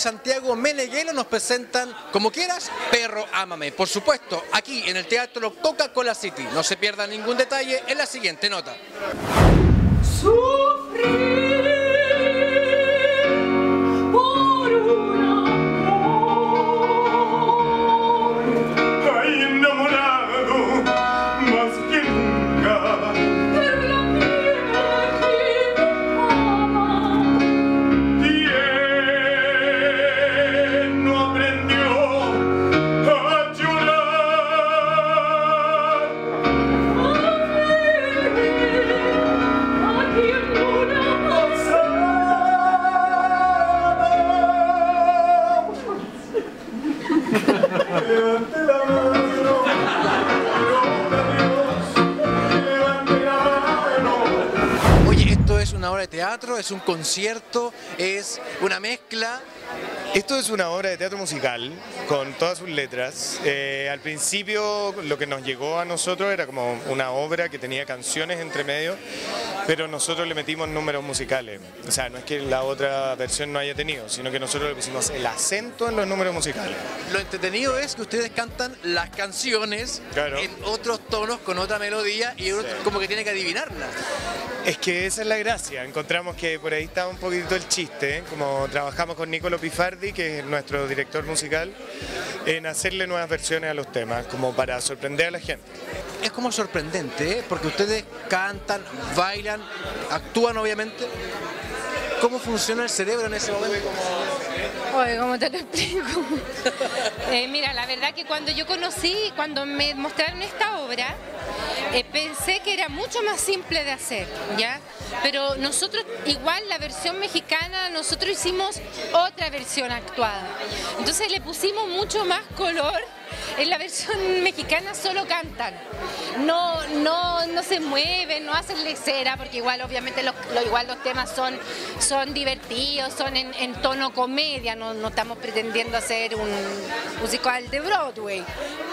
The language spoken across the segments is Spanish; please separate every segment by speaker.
Speaker 1: Santiago Meneghelo nos presentan, como quieras, Perro Ámame. Por supuesto, aquí en el Teatro Coca-Cola City. No se pierda ningún detalle en la siguiente nota. Oye, es una obra de teatro, es un concierto, es una mezcla.
Speaker 2: Esto es una obra de teatro musical con todas sus letras. Eh, al principio lo que nos llegó a nosotros era como una obra que tenía canciones entre medio, pero nosotros le metimos números musicales. O sea, no es que la otra versión no haya tenido, sino que nosotros le pusimos el acento en los números musicales.
Speaker 1: Lo entretenido es que ustedes cantan las canciones
Speaker 2: Claro.
Speaker 1: en otros tonos, con otra melodía, y uno
Speaker 2: Sí.
Speaker 1: como que tiene que adivinarlas.
Speaker 2: Es que esa es la gracia. Encontramos que por ahí estaba un poquito el chiste, ¿eh? como trabajamos con Nicolo Que es nuestro director musical, en hacerle nuevas versiones a los temas, como para sorprender a la gente.
Speaker 1: Es como sorprendente, ¿eh? porque ustedes cantan, bailan, actúan obviamente. ¿Cómo funciona el cerebro en ese momento?
Speaker 3: Oye, ¿cómo te lo explico? Eh, mira, la verdad que cuando yo conocí, cuando me mostraron esta obra, pensé que era mucho más simple de hacer, ¿ya? Pero nosotros, igual la versión mexicana, nosotros hicimos otra versión actuada. Entonces le pusimos mucho más color. En la versión mexicana solo cantan, no, no, no se mueven, no hacen lecera, porque igual obviamente los, lo- igual los temas son, son divertidos, son en, en tono comedia, no, no estamos pretendiendo hacer un musical de Broadway,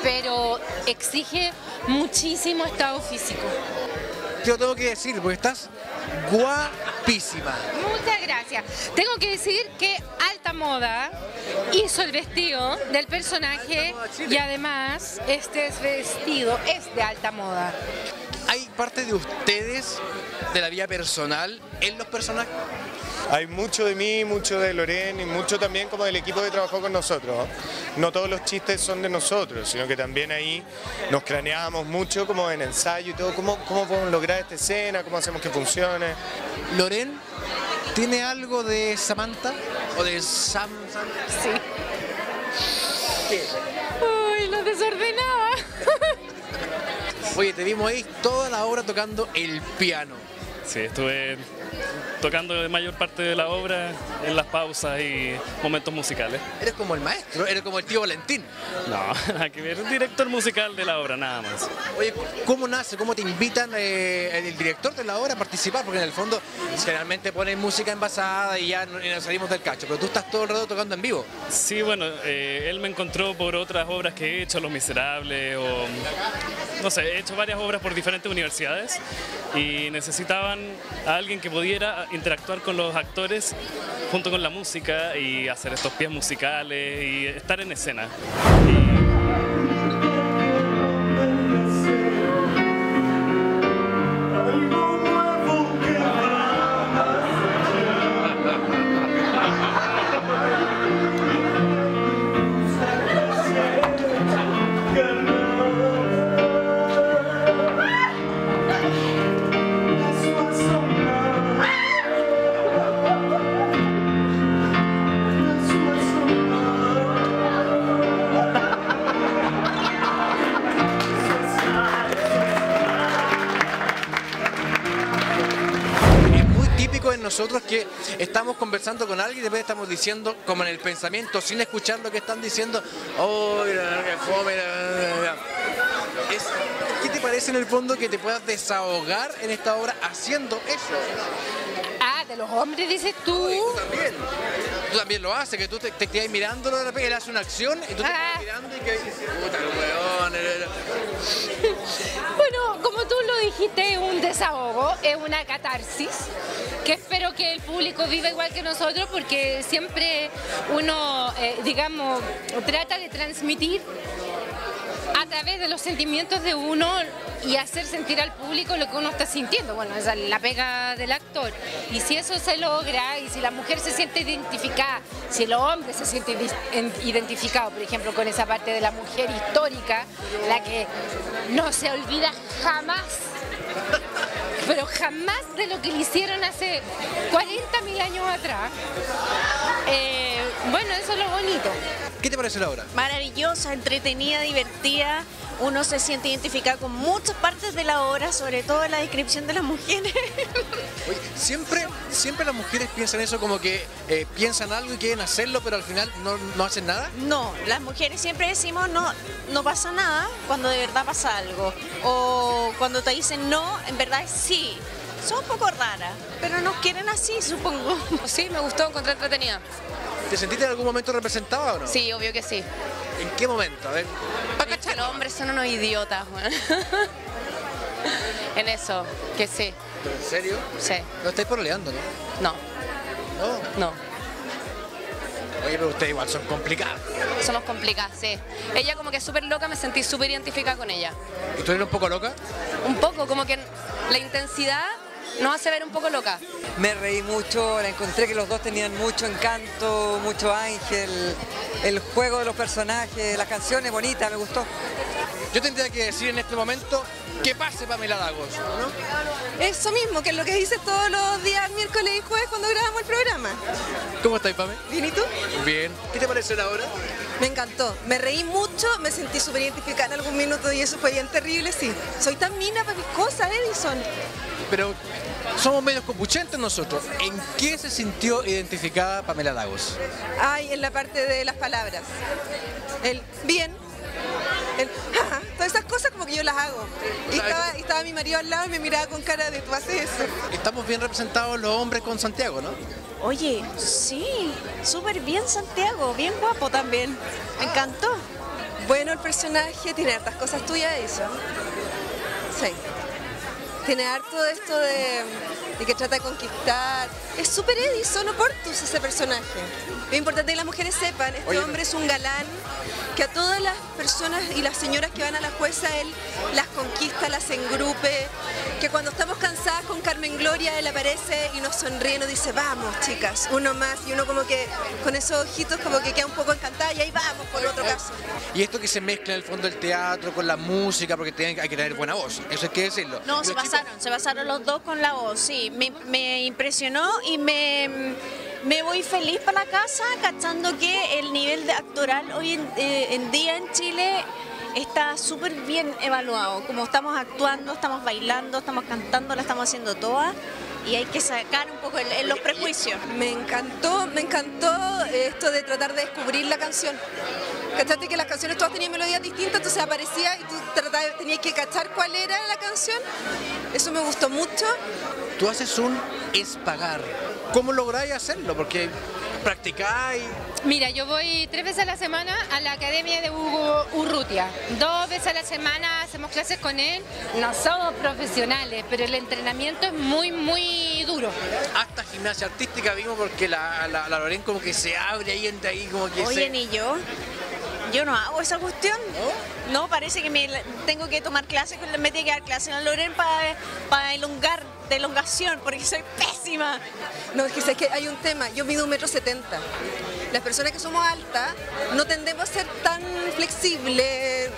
Speaker 3: pero exige muchísimo estado físico.
Speaker 1: Te lo tengo que decir, porque estás guapísima.
Speaker 3: Muchas gracias. Tengo que decir que Alta Moda hizo el vestido del personaje y además este es vestido es de alta moda.
Speaker 1: ¿Hay parte de ustedes, de la vida personal, en los personajes?
Speaker 2: Hay mucho de mí, mucho de Loren y mucho también como del equipo que trabajó con nosotros. No todos los chistes son de nosotros, sino que también ahí nos craneábamos mucho como en ensayo y todo, cómo, cómo podemos lograr esta escena, cómo hacemos que funcione.
Speaker 1: ¿Loren tiene algo de Samantha? ¿O de Sam? Sam?
Speaker 3: Sí. Uy, lo desordenaba.
Speaker 1: Oye, te vimos ahí toda la obra tocando el piano.
Speaker 4: Sí, estuve tocando la mayor parte de la obra en las pausas y momentos musicales.
Speaker 1: Eres como el maestro, eres como el tío Valentín.
Speaker 4: No, nada que ver, director musical de la obra, nada más.
Speaker 1: Oye, ¿cómo nace? ¿Cómo te invitan eh, el director de la obra a participar? Porque en el fondo generalmente ponen música envasada y ya nos salimos del cacho, pero tú estás todo el rato tocando en vivo.
Speaker 4: Sí, bueno, eh, él me encontró por otras obras que he hecho, Los Miserables o... No sé, he hecho varias obras por diferentes universidades y necesitaban a alguien que pudiera interactuar con los actores junto con la música y hacer estos pies musicales y estar en escena.
Speaker 1: Es típico en nosotros que estamos conversando con alguien y después estamos diciendo, como en el pensamiento, sin escuchar lo que están diciendo, oh, qué fome, mira, mira". Es- ¿Qué te parece en el fondo que te puedas desahogar en esta obra haciendo eso?
Speaker 3: Ah, de los hombres dices tú.
Speaker 1: Tú también. Tú también lo haces, que tú te, te quedas mirándolo de repente, él hace una acción y tú te
Speaker 3: Ah.
Speaker 1: quedas mirando y que dices, puta, weón,
Speaker 3: Bueno, como tú lo dijiste dijiste, es un desahogo, es una catarsis, que espero que el público viva igual que nosotros, porque siempre uno, eh, digamos, trata de transmitir a través de los sentimientos de uno y hacer sentir al público lo que uno está sintiendo. Bueno, esa es la pega del actor. Y si eso se logra y si la mujer se siente identificada, si el hombre se siente identificado, por ejemplo, con esa parte de la mujer histórica, la que no se olvida jamás pero jamás de lo que le hicieron hace 40 mil años atrás. Eh, bueno, eso es lo bonito.
Speaker 1: ¿Qué te parece la obra?
Speaker 5: Maravillosa, entretenida, divertida. Uno se siente identificado con muchas partes de la obra, sobre todo la descripción de las mujeres.
Speaker 1: siempre, siempre las mujeres piensan eso como que eh, piensan algo y quieren hacerlo, pero al final no, no, hacen nada.
Speaker 5: No, las mujeres siempre decimos no, no pasa nada cuando de verdad pasa algo. O cuando te dicen no, en verdad es sí son un poco raras, pero nos quieren así, supongo.
Speaker 6: Sí, me gustó, encontré entretenida.
Speaker 1: ¿Te sentiste en algún momento representada o no?
Speaker 6: Sí, obvio que sí.
Speaker 1: ¿En qué momento? A ver.
Speaker 6: Que los hombres son unos idiotas, En eso, que sí.
Speaker 1: ¿En serio?
Speaker 6: Sí.
Speaker 1: No estáis poroleando, ¿no?
Speaker 6: No.
Speaker 1: ¿No?
Speaker 6: No.
Speaker 1: Oye, pero ustedes igual son complicadas.
Speaker 6: Somos complicadas, sí. Ella como que es súper loca, me sentí súper identificada con ella.
Speaker 1: ¿Y tú eres un poco loca?
Speaker 6: Un poco, como que la intensidad nos hace ver un poco loca.
Speaker 7: Me reí mucho, la encontré que los dos tenían mucho encanto, mucho ángel, el juego de los personajes, las canciones bonitas, me gustó.
Speaker 1: Yo tendría que decir en este momento que pase Pamela Dagos, ¿no?
Speaker 8: Eso mismo, que es lo que dices todos los días, miércoles y jueves cuando grabamos el programa.
Speaker 1: ¿Cómo estás, Pame?
Speaker 8: Bien, ¿y tú?
Speaker 1: Bien. ¿Qué te parece la hora?
Speaker 8: Me encantó, me reí mucho, me sentí súper identificada en algún minuto y eso fue bien terrible, sí. Soy tan mina para mis cosas, Edison.
Speaker 1: Pero somos medios compuchentes nosotros. ¿En qué se sintió identificada Pamela Lagos?
Speaker 8: Ay, en la parte de las palabras. El bien, el todas esas cosas como que yo las hago. Y estaba, mi marido al lado y me miraba con cara de tú haces eso.
Speaker 1: Estamos bien representados los hombres con Santiago, ¿no?
Speaker 5: Oye, sí, súper bien Santiago, bien guapo también. Me encantó.
Speaker 8: Bueno, el personaje tiene hartas cosas tuyas, eso. Sí tiene harto de esto de, que trata de conquistar. Es súper Edison Oportus ese personaje. Es importante que las mujeres sepan, este hombre es un galán que a todas las personas y las señoras que van a la jueza, él las conquista, las engrupe, que cuando estamos cansadas con Carmen Gloria, él aparece y nos sonríe y nos dice, vamos chicas, uno más, y uno como que con esos ojitos como que queda un poco encantada y ahí vamos por otro caso.
Speaker 1: Y esto que se mezcla en el fondo del teatro con la música, porque hay que tener buena voz, eso hay que decirlo.
Speaker 5: No, se pasaron, se pasaron los dos con la voz, sí, me, me impresionó y me me voy feliz para la casa, cachando que el nivel de actoral hoy eh, en, día en Chile está súper bien evaluado. Como estamos actuando, estamos bailando, estamos cantando, la estamos haciendo toda y hay que sacar un poco los prejuicios.
Speaker 8: Me encantó, me encantó esto de tratar de descubrir la canción. ¿Cachaste que las canciones todas tenían melodías distintas? Entonces aparecía y tú tenías que cachar canción. Eso me gustó mucho.
Speaker 1: Tú haces un espagar. ¿Cómo lográis hacerlo? Porque practicáis.
Speaker 3: Mira, yo voy tres veces a la semana a la academia de Hugo Urrutia. Dos veces a la semana hacemos clases con él. No somos profesionales, pero el entrenamiento es muy, muy duro.
Speaker 1: Hasta gimnasia artística vimos porque la, la, Loren como que se abre ahí, entre ahí como que
Speaker 5: Oye, ni yo. Yo no hago esa cuestión. ¿No? parece que me tengo que tomar clases, me tiene que dar clases en la Loren para, para elongar, de elongación, porque soy pésima.
Speaker 8: No, es que, que hay un tema, yo mido un metro setenta. Las personas que somos altas no tendemos a ser tan flexibles.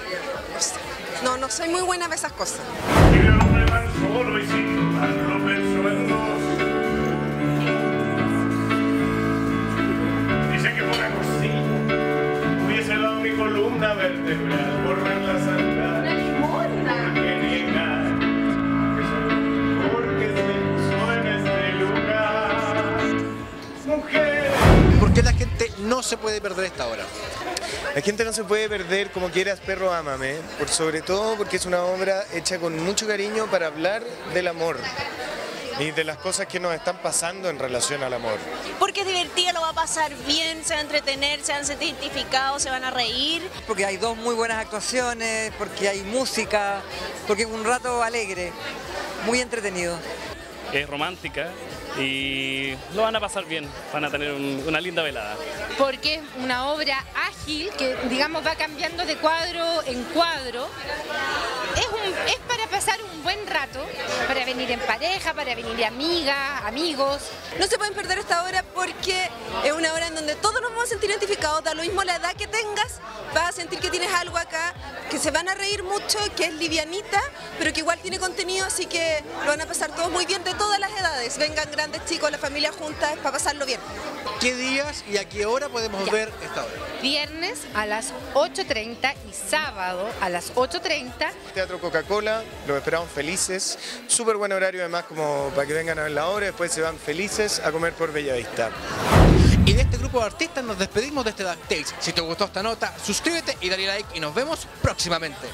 Speaker 8: No, no soy muy buena para esas cosas.
Speaker 9: Vertebral, borrar la santa. Una limosna. que soy porque se puso en este lugar. Mujer.
Speaker 1: ¿Por qué la gente no se puede perder esta hora?
Speaker 2: La gente no se puede perder como quieras, perro, ámame. Por sobre todo porque es una obra hecha con mucho cariño para hablar del amor y de las cosas que nos están pasando en relación al amor.
Speaker 5: Porque es divertido, lo va a pasar bien, se va a entretener, se van a sentir identificados, se van a reír.
Speaker 7: Porque hay dos muy buenas actuaciones, porque hay música, porque es un rato alegre. muy entretenido.
Speaker 4: Es romántica y lo van a pasar bien, van a tener un- una linda velada.
Speaker 3: porque es una obra ágil que, digamos, va cambiando de cuadro en cuadro. Es, un- es para pasar un buen rato, para venir en pareja, para venir amigas, amigos.
Speaker 8: No se pueden perder esta hora porque es una hora en donde todos nos vamos a sentir identificados, da lo mismo la edad que tengas, vas a sentir que tienes algo acá, que se van a reír mucho, que es livianita, pero que igual tiene contenido, así que lo van a pasar todos muy bien de todas las edades. Vengan grandes chicos, la familia juntas, para pasarlo bien.
Speaker 1: ¿Qué días y a qué hora podemos
Speaker 3: Ya.
Speaker 1: ver esta obra?
Speaker 3: Viernes a las 8.30 y sábado a las 8.30.
Speaker 2: Teatro Coca-Cola, los esperamos felices. Súper buen horario además como para que vengan a ver la obra, después se van felices a comer por Bellavista.
Speaker 1: Y de este grupo de artistas nos despedimos de este DuckTales. Si te gustó esta nota, suscríbete y dale like y nos vemos próximamente.